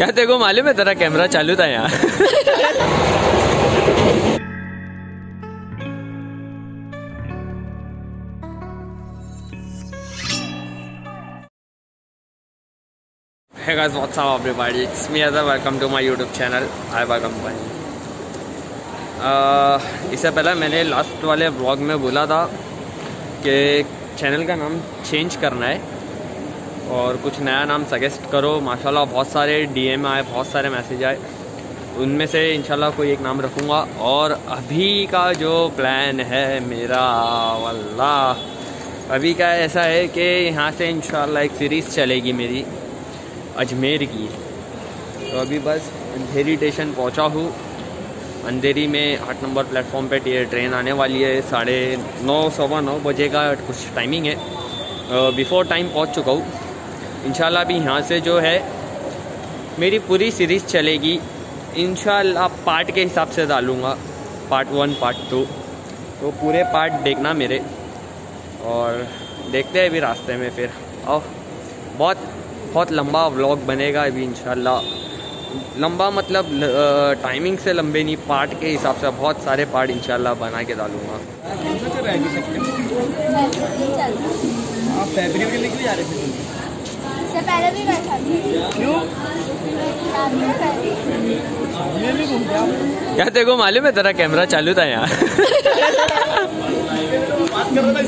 क्या तेरे को मालूम है तेरा कैमरा चालू था यहाँ Hey guys, what's up everybody? It's me Azhar. Welcome to my YouTube channel. Hi company. Uh, इससे पहले मैंने लास्ट वाले व्लॉग में बोला था कि चैनल का नाम चेंज करना है और कुछ नया नाम सजेस्ट करो। माशाल्लाह, बहुत सारे डीएम आए, बहुत सारे मैसेज आए। उनमें से इंशाल्लाह कोई एक नाम रखूँगा। और अभी का जो प्लान है मेरा वल्ला अभी का ऐसा है कि यहाँ से इंशाल्लाह एक सीरीज़ चलेगी मेरी, अजमेर की। तो अभी बस अंधेरी स्टेशन पहुँचा हूँ। अंधेरी में आठ नंबर प्लेटफॉर्म पे ट्रेन आने वाली है। साढ़े नौ, सवा नौ बजे का कुछ टाइमिंग है। बिफ़ोर टाइम पहुँच चुका हूँ। इंशाल्लाह अभी यहाँ से जो है, मेरी पूरी सीरीज़ चलेगी। इंशाल्लाह पार्ट के हिसाब से डालूँगा। पार्ट वन पार्ट टू तो पूरे पार्ट देखना मेरे। और देखते हैं अभी रास्ते में फिर। और बहुत बहुत लंबा व्लॉग बनेगा अभी इंशाल्लाह। लंबा मतलब टाइमिंग से लंबे नहीं पार्ट के हिसाब से बहुत सारे पार्ट इंशाल्लाह बना के डालूँगा। आप फैब्रिक भी जा रहे थे? पहले भी क्यों? ये भी घूम गया क्या तेरे को मालूम है तेरा कैमरा चालू था यहाँ? कर कर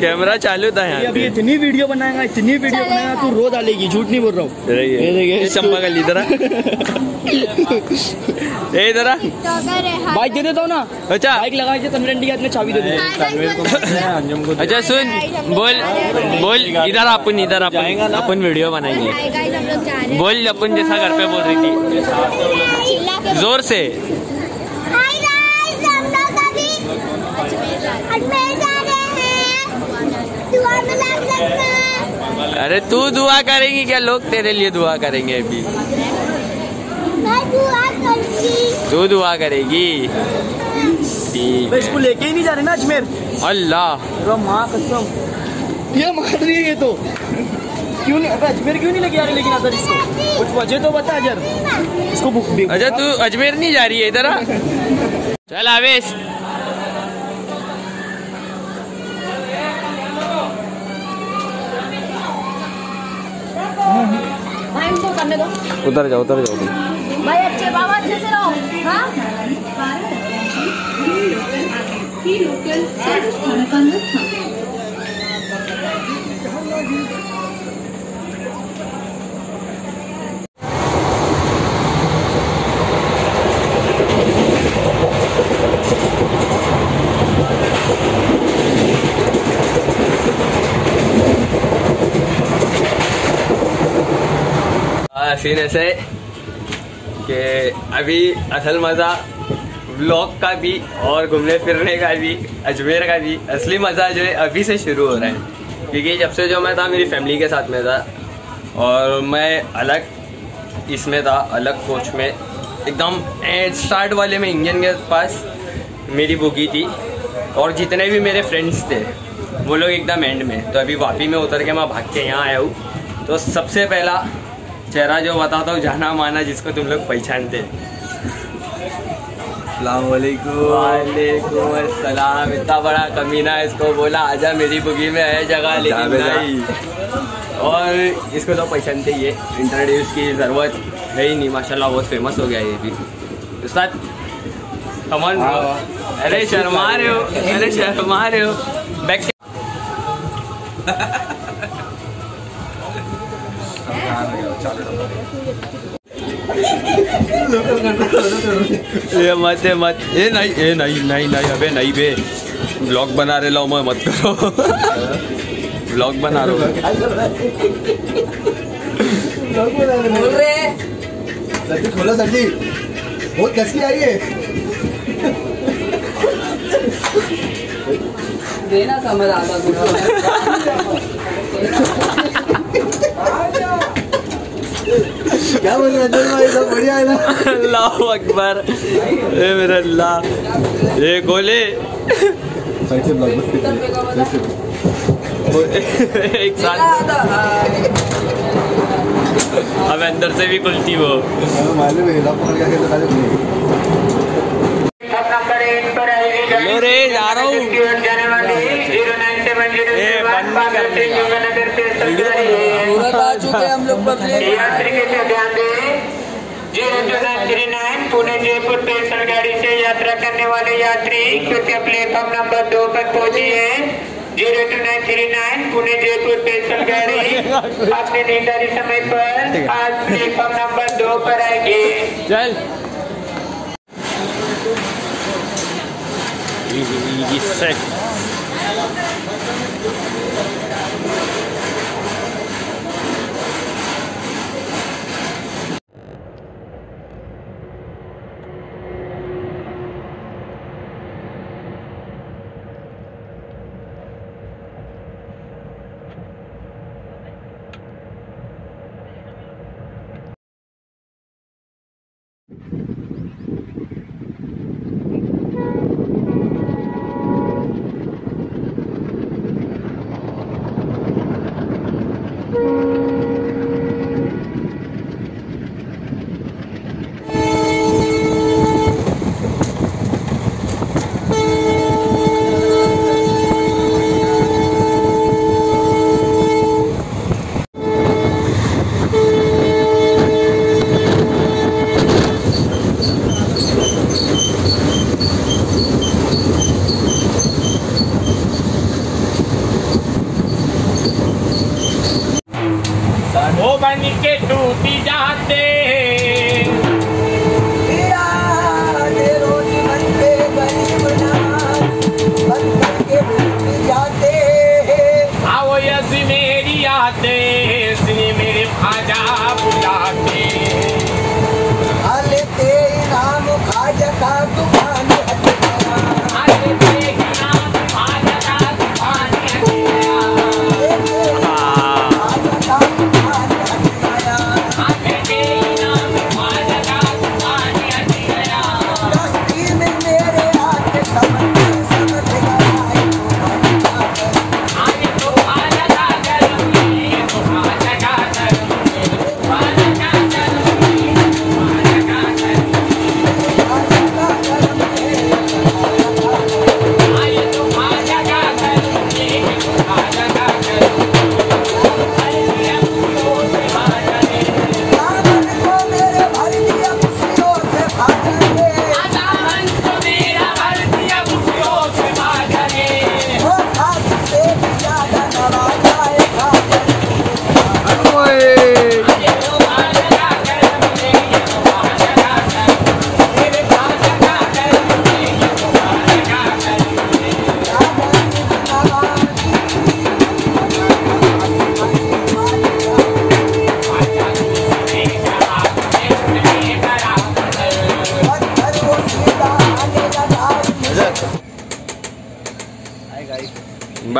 कैमरा चालू था ये अभी इतनी वीडियो बनाएगा इतनी वीडियो बनाएगा तू रो डालेगी झूठ नहीं बोल रहा हूँ। ये देखिए, ये चंपा का लीडर ए इधर बाइक दे देता हूँ ना? अच्छा। बाइक लगा के तनवीर के हाथ में चाबी दे दे। हाँ, अच्छा सुन बोल बोल इधर अपन इधर अपन अपन वीडियो बनाएँगे। हाय गाइस हम लोग जा रहे हैं। बोल अपन जैसा घर पे बोल रही थी। ज़ोर से हाय गाइस हम लोग अभी अजमेर जा रहे हैं अजमेर जा रहे हैं दुआ में लग लगना अरे तू दुआ करेगी क्या? लोग तेरे लिए दुआ करेंगे अभी। मैं दुआ करूँगी। तू दुआ करेगी। ठीक। इसको लेके ही नहीं जा रहे ना अजमेर। अल्लाह। माँ कसम। ये मार रही है ये तो। क्यों नहीं अबे अजमेर क्यों नहीं लेके जा रही लेकिन अदर इसको? कुछ वजह तो बता अजर इसको बुक अच्छा तू अजमेर नहीं जा रही है इधर चल आवेश। भाई इनको करने दो उधर जाओ उधर जाओ। भाई अच्छे बाबा अच्छे से रहो। हाँ। सीन ऐसे है कि अभी असल मज़ा व्लॉग का भी और घूमने फिरने का भी, अजमेर का भी असली मज़ा जो है अभी से शुरू हो रहा है। क्योंकि जब से जो मैं था, मेरी फैमिली के साथ में था और मैं अलग इसमें था, अलग कोच में। एकदम स्टार्ट वाले में इंजन के पास मेरी बुकी थी और जितने भी मेरे फ्रेंड्स थे, वो लोग एकदम एंड में। तो अभी वापी में उतर के मैं भाग के यहाँ आया हूँ। तो सबसे पहला चेहरा जो बताता हूँ जाना माना जिसको तुम लोग पहचानते। वालेकुम इतना बड़ा कमीना इसको बोला आजा मेरी बुगी में है जगह लेकिन नहीं। और इसको तो पहचानते ही है इंट्रोड्यूस की ज़रूरत है ही नहीं माशाल्लाह बहुत फ़ेमस हो गया ये भी। उस्ताद कमन अरे शर्मा रहे हो अरे शर्मा रहे हो। बैक ये मत ये मत। ये नहीं ये नहीं नहीं नहीं अबे नहीं बे। ब्लॉग बना रहे लो मैं मत करो। ब्लॉग बना रहे हो। सच्ची खोलो सच्ची बहुत कैसी आई है। देना समझ आता कुछ क्या बोल रहे अजय भाई, सब बढ़िया है ना? अल्लाह अकबर। ए मेरे अल्लाह। गोले। एक अब अंदर से भी खुलती वो। जा रहा हूँ। है। सूरत आ चुके हम लोग यात्री के ध्यान दें। Zero two nine three nine Pune Jaipur special गाड़ी से यात्रा करने वाले यात्री कृपया प्लेटफॉर्म नंबर दो पर पहुंचिए zero two nine three nine Pune Jaipur special गाड़ी अपने निर्धारित समय पर आज प्लेटफॉर्म नंबर दो पर आएगी। चल इजी सेट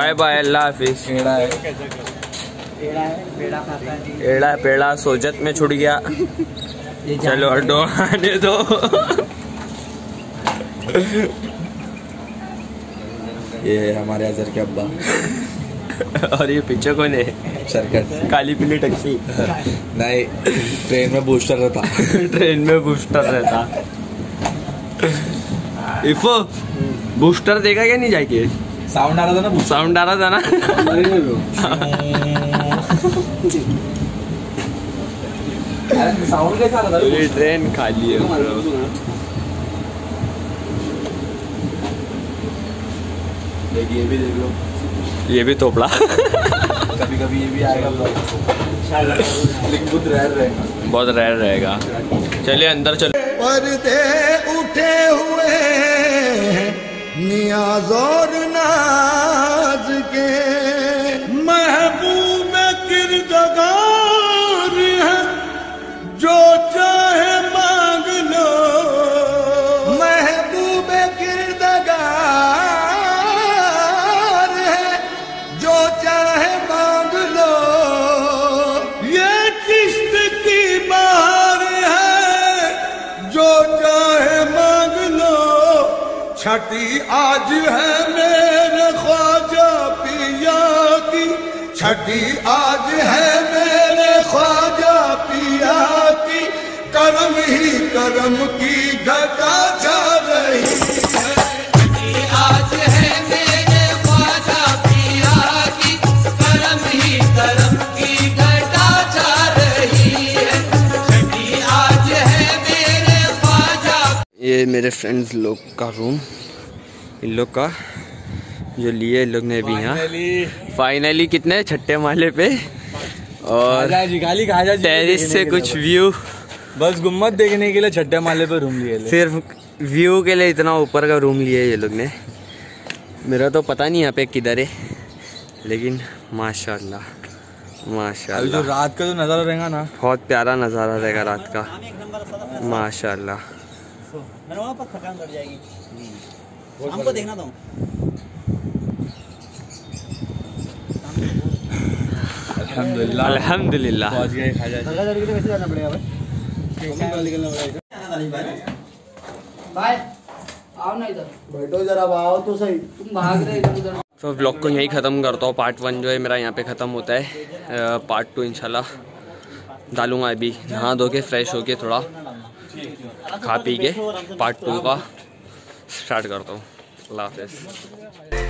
बाय बाय अल्लाह हाफिज एड़ा पेड़ा सोजत में छुट गया। चलो हटो आने दो। ये हमारे अजहर के अब्बा। और ये पीछे कौन है? सरकट काली पीली टैक्सी। नहीं ट्रेन में बूस्टर रहता। ट्रेन में बूस्टर रहता। इफो बूस्टर देगा क्या नहीं जाके साउंड आ रहा था ना साउंड आ रहा था ना? साउंड कैसा आ रहा था? ये ट्रेन खाली है। देखिए ये भी देख लो। ये भी तोपड़ा कभी कभी ये भी आएगा लेकिन बहुत रेयर रहेगा। बहुत रेयर रहेगा। चलिए अंदर चलो पर्दे उठे हुए हैं। नियाज और नाज के छठी आज है मेरे ख्वाजा पिया की। छठी आज है ये मेरे फ्रेंड्स लोग का रूम इन लोग का जो लिए लोग ने भी यहाँ। फाइनली कितने? छठे माले पे। और टेरिस से कुछ व्यू बस गुम्मत देखने के लिए छठे माले पे रूम लिए सिर्फ़ व्यू के लिए इतना ऊपर का रूम लिया है ये लोग ने। मेरा तो पता नहीं यहाँ पे किधर है लेकिन माशाल्लाह अभी जो रात का जो नज़ारा रहेगा ना। बहुत प्यारा नज़ारा रहेगा रात का। माशाल्लाह। मैंने वहाँ पर थकान कर जाएगी शाम को देखना तो अल्हम्दुलिल्लाह अल्हम्दुलिल्लाह पहुँच गए खाजा जी कैसे जाना पड़ेगा भाई निकलना पड़ेगा भाई आओ ना इधर बैठो जरा आओ तो सही तुम भाग रहे इधर उधर तो ब्लॉग को यहीं ख़त्म करता हूँ. पार्ट वन जो है मेरा यहाँ पे ख़त्म होता है. पार्ट टू इंशाल्लाह डालूँगा अभी. नहा धो के फ्रेश होके थोड़ा. खा पी के पार्ट टू का स्टार्ट करता हूँ। अल्लाह हाफिज़।